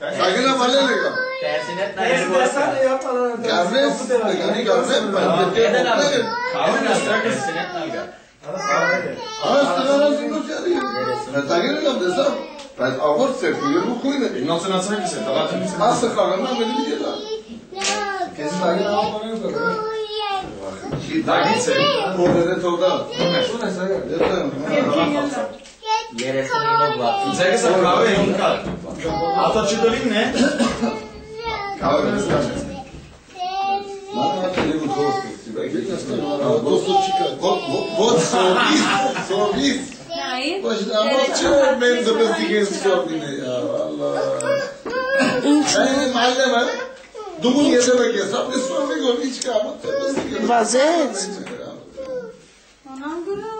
გაგენა მალელეკა დაესინეთ და ერბოსთან გავლეს განი გავლეს პანდემია ქავნა საკესინეთ ნაგა ასტრალაზი მოჩარია დაგენა გამდესა բայց აღარ წერტილი ხუინე ინოცენაცია ისე დაგატენის ასე ხარანა მე მიდიდა ეს დაგენა აღარ დაგიცე 22 და 22 ეს არის Şey, ne. Yeresini imogla. Sen sen kahve yok kal. Ata çıdolin ne? Kahve nasıl Bana hatırlıyor bu tost. Dostu çıkar. What sorvis? Sorvis. Nein. Başta ama çok benim domestik sorvine ya Allah. Ben mahalleme Dumun yerde bak ya. Sabri sorvi gol hiç kalmadı. Vazet. Anam gülüm.